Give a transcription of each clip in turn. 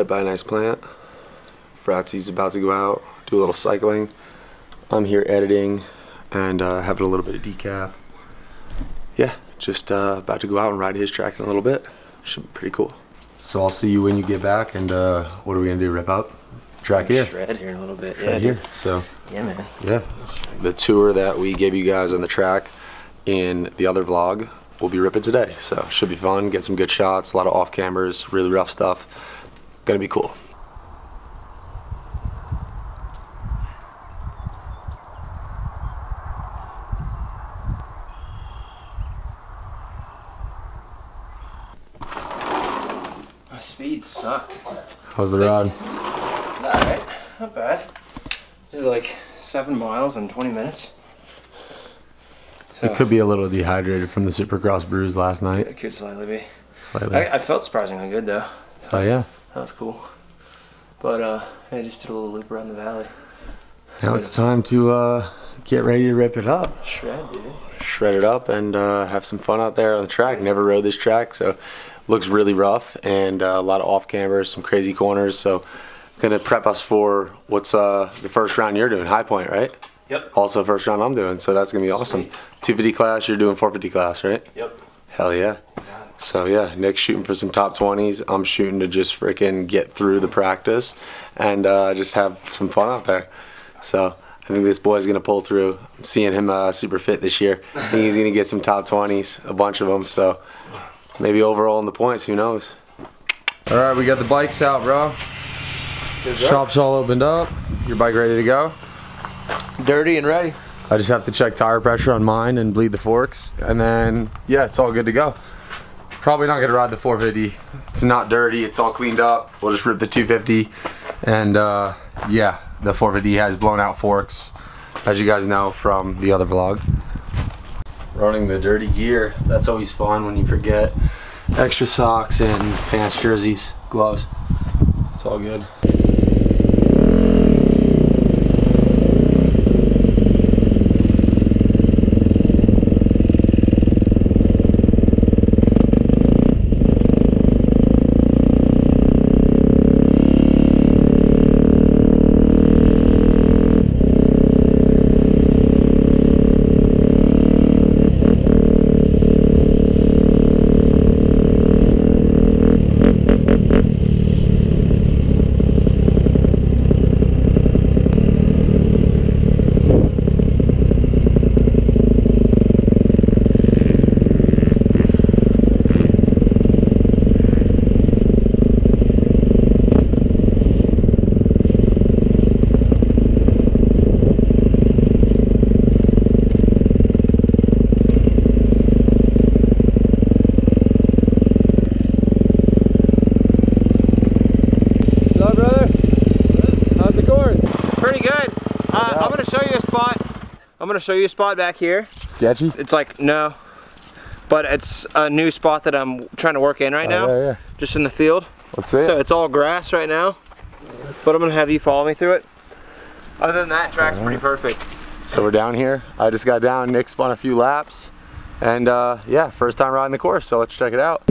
Good morning, guys. By a nice plant. Fratsy's about to go out, do a little cycling. I'm here editing and uh, having a little bit of decaf. Yeah, just uh, about to go out and ride his track in a little bit. Should be pretty cool. So I'll see you when you get back. And uh, what are we gonna do? Rip out track here. Shred here in a little bit. Yeah, Right here. So Yeah, man. yeah, the tour that we gave you guys on the track in the other vlog will be ripping today. So should be fun. Get some good shots. A lot of off cameras. Really rough stuff. Gonna be cool. My speed sucked. How's the ride? Alright, not bad. Did like seven miles in 20 minutes. So, It could be a little dehydrated from the Supercross bruise last night. it could slightly be. Slightly. I, I felt surprisingly good though. Oh yeah. That was cool. But uh, I just did a little loop around the valley. Now it's time to uh, get ready to rip it up. Shred, dude. Shred it up and uh, have some fun out there on the track. Never rode this track, so looks really rough and uh, a lot of off cameras, some crazy corners. So gonna prep us for what's uh, the first round you're doing, High Point, right? Yep. Also first round I'm doing, so that's gonna be awesome. 250 class, you're doing 450 class, right? Yep. Hell yeah. So yeah, Nick's shooting for some top 20s. I'm shooting to just freaking get through the practice and uh, just have some fun out there. So I think this boy's gonna pull through. I'm seeing him uh, super fit this year. I think he's gonna get some top 20s, a bunch of them. So maybe overall in the points, who knows? All right, we got the bikes out, bro. Shop's all opened up. Your bike ready to go? Dirty and ready. I just have to check tire pressure on mine and bleed the forks. And then, yeah, it's all good to go. Probably not gonna ride the 450. It's not dirty, it's all cleaned up. We'll just rip the 250. And uh, yeah, the 450 has blown out forks, as you guys know from the other vlog. Running the dirty gear, that's always fun when you forget. Extra socks and pants, jerseys, gloves. It's all good. What's up, brother? How's the course? It's pretty good. Uh, I'm gonna show you a spot. I'm gonna show you a spot back here. Sketchy? It's like no, but it's a new spot that I'm trying to work in right now, Oh, yeah, yeah. just in the field. Let's see it. So it's all grass right now, but I'm gonna have you follow me through it. Other than that, track's pretty perfect. So we're down here. I just got down. Nick spun a few laps. And uh, yeah, first time riding the course, so let's check it out.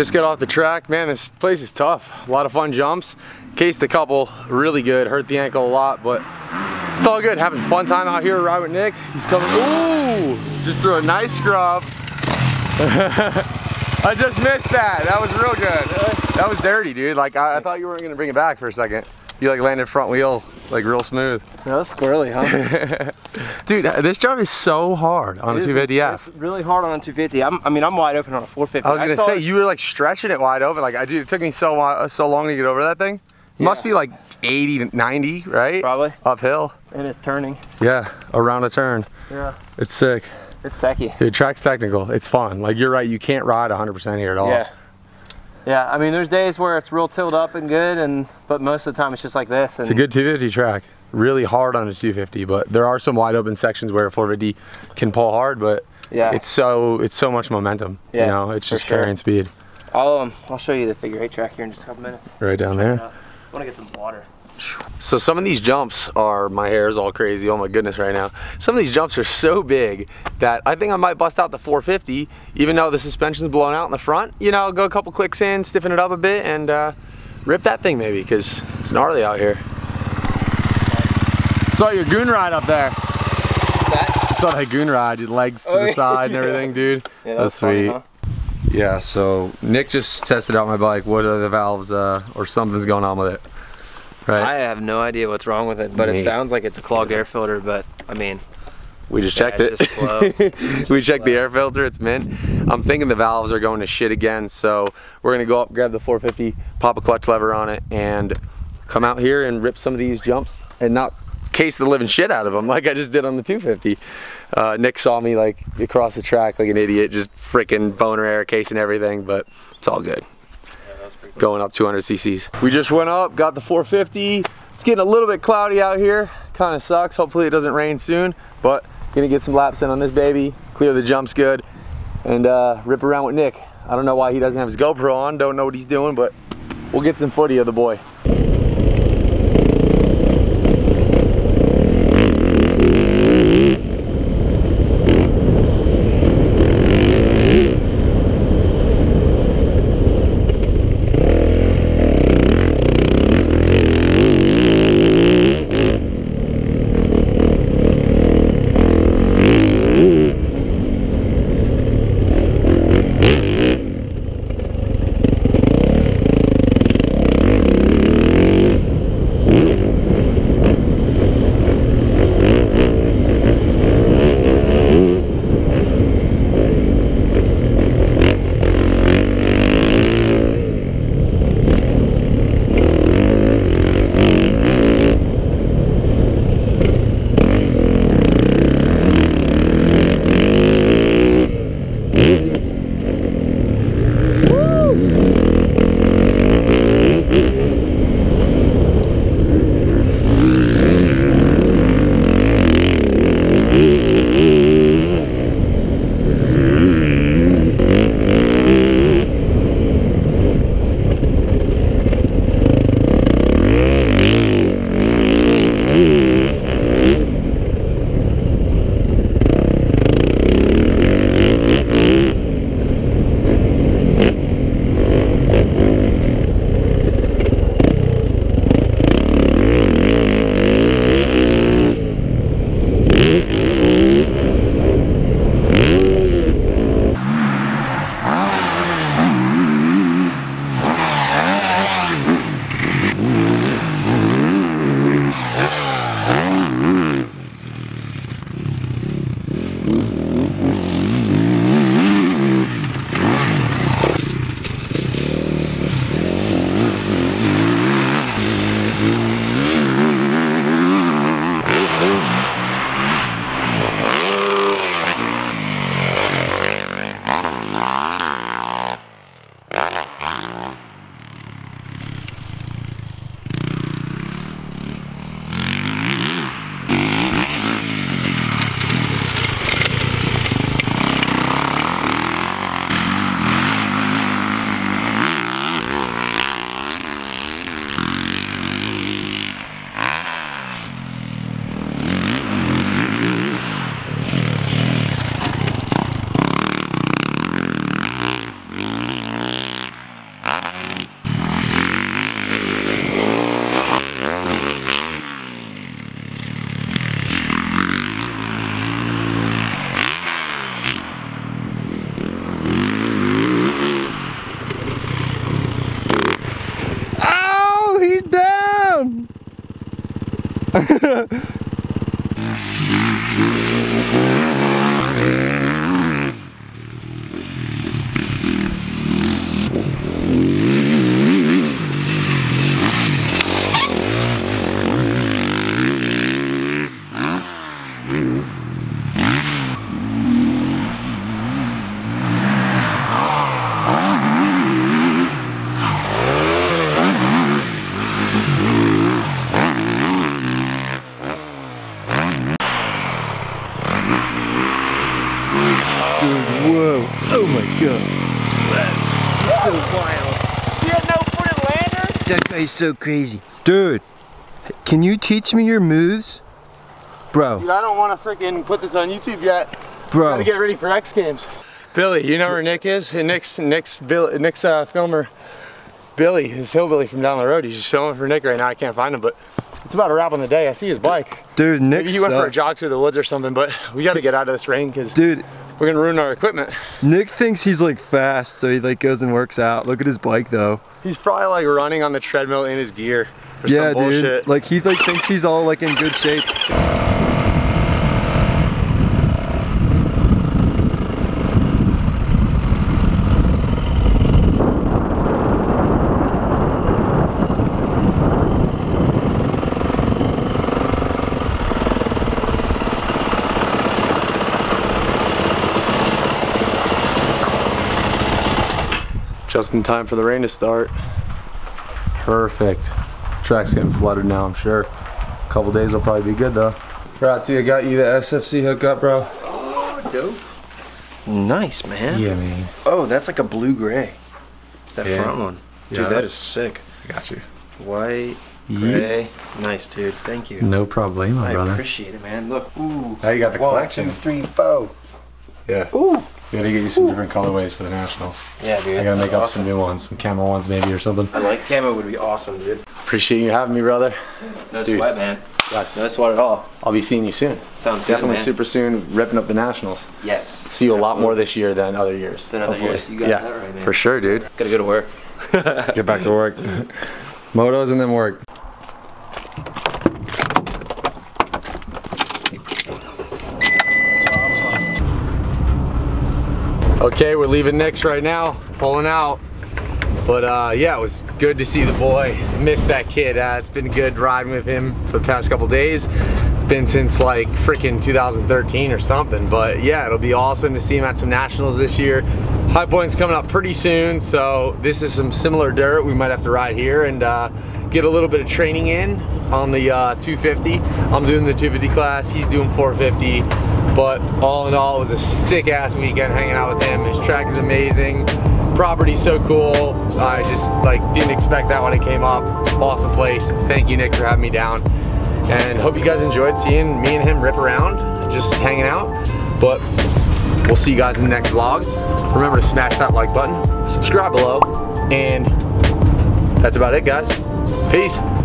Just got off the track. Man, this place is tough. A lot of fun jumps. Cased a couple, really good. Hurt the ankle a lot, but it's all good. Having a fun time out here with Nick. He's coming, ooh! Just threw a nice scrub. I just missed that. That was real good. That was dirty, dude. Like, I, I thought you weren't gonna bring it back for a second. You like landed front wheel, like real smooth. That was squirrely, huh? dude, uh, this job is so hard on a 250F. It's really hard on a 250. I'm, I mean, I'm wide open on a 450. I was gonna saw say it- you were like stretching it wide open. Like, I dude, it took me so wi- uh, so long to get over that thing. It Must be like 80 to 90, right? Probably. Uphill. And it's turning. Yeah, around a turn. Yeah. It's sick. It's techie. Dude, track's technical. It's fun. Like you're right, you can't ride 100% here at all. Yeah. Yeah, I mean, there's days where it's real tilled up and good, and but most of the time it's just like this. And It's a good 250 track. Really hard on a 250, but there are some wide open sections where a 450 can pull hard, but yeah. it's so it's so much momentum. Yeah, you know, it's just sure. carrying speed. I'll um, I'll show you the figure eight track here in just a couple minutes. Right down there. I want to get some water. So some of these jumps are, my hair is all crazy, oh my goodness right now. Some of these jumps are so big that I think I might bust out the 450, even though the suspension's blown out in the front. You know, go a couple clicks in, stiffen it up a bit, and uh, rip that thing maybe, because it's gnarly out here. Saw your goon ride up there. That? Saw that goon ride, your legs to Oh, the yeah. side and everything, dude. Yeah, That's was funny, sweet. huh? Yeah, so Nick just tested out my bike. What are the valves, uh, or something's going on with it? Right? I have no idea what's wrong with it, but Me. it sounds like it's a clogged air filter. But I mean, We just Yeah, checked it's it. just slow. we checked the air filter, it's mint. I'm thinking the valves are going to shit again, so we're gonna go up, grab the 450, pop a clutch lever on it, and come out here and rip some of these jumps and not case the living shit out of them like I just did on the 250. Uh, Nick saw me like across the track like an idiot, just freaking boner air casing everything, but it's all good. Going up 200 cc's. We just went up, got the 450. It's getting a little bit cloudy out here. Kind of sucks. Hopefully it doesn't rain soon, but gonna get some laps in on this baby, clear the jumps good, and uh, rip around with Nick. I don't know why he doesn't have his GoPro on, don't know what he's doing, but we'll get some footy of the boy. My god. That's so wild. She had no footed lander? That guy's so crazy. Dude, can you teach me your moves? Bro, Dude, I don't want to freaking put this on YouTube yet. bro. Gotta get ready for X Games. Billy, you know where Nick is? Nick's Nick's Bill Nick's uh, filmer. Billy, his hillbilly from down the road. He's just filming for Nick right now. I can't find him, but it's about a wrap on the day. I see his bike. Dude, Nick Maybe he went for a jog through the woods or something, but we got to get out of this rain because Dude, we're gonna ruin our equipment. Nick thinks he's like fast, so he like goes and works out. Look at his bike though. He's probably like running on the treadmill in his gear or yeah, some dude. Like he like thinks he's all like in good shape. Just in time for the rain to start. Perfect. Track's getting flooded now, I'm sure. A couple days will probably be good though. Ratsy, I got you the SFC hookup, bro. Oh, dope. Nice, man. Yeah, man. Oh, that's like a blue gray. That Yeah. front one. Dude, Yeah. that is sick. I got you. White, Yeah. gray. Nice, dude. Thank you. No problemo, I brother. I appreciate it, man. Look. Ooh. Now you got the One, collection. two, three, four. Yeah. Ooh. We gotta get you some different colorways for the nationals. Yeah, dude. I gotta make up some new ones, some camo ones maybe or something. I like camo would be awesome, dude. Appreciate you having me, brother. No Dude. sweat, man. Yes. No sweat at all. I'll be seeing you soon. Sounds Definitely good, man. super soon, ripping up the nationals. Yes. See you a lot more this year than other years. Than other hopefully. years. You got yeah, that right, man. For sure, dude. Gotta go to work. Get back to work. Motos and then work. Okay, we're leaving Nick's right now, pulling out. But uh, yeah, it was good to see the boy. Missed that kid. Uh, it's been good riding with him for the past couple days. It's been since like freaking 2013 or something. But yeah, it'll be awesome to see him at some nationals this year. High Point's coming up pretty soon, so this is some similar dirt. We might have to ride here and uh, get a little bit of training in on the uh, 250. I'm doing the 250 class. He's doing 450. But all in all, it was a sick ass weekend hanging out with him. His track is amazing. Property's so cool. I just like didn't expect that when it came up. Awesome place. Thank you, Nick, for having me down. And hope you guys enjoyed seeing me and him rip around, just hanging out. But we'll see you guys in the next vlog. Remember to smash that like button, subscribe below, and that's about it, guys. Peace.